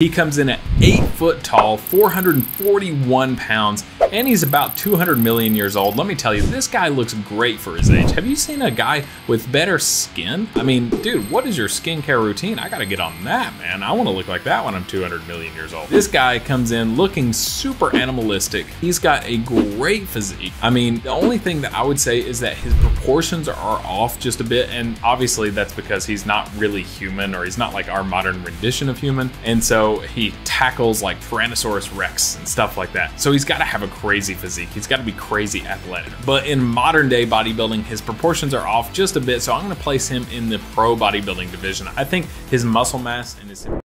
He comes in at 8 foot tall, 441 pounds, and he's about 200 million years old. Let me tell you, this guy looks great for his age. Have you seen a guy with better skin? I mean, dude, what is your skincare routine? I gotta get on that, man. I wanna look like that when I'm 200 million years old. This guy comes in looking super animalistic. He's got a great physique. I mean, the only thing that I would say is that his proportions are off just a bit, and obviously that's because he's not really human or he's not like our modern rendition of human. And so he tackles like Tyrannosaurus Rex and stuff like that. So he's got to have a crazy physique. He's got to be crazy athletic. But in modern day bodybuilding, his proportions are off just a bit. So I'm going to place him in the pro bodybuilding division. I think his muscle mass and his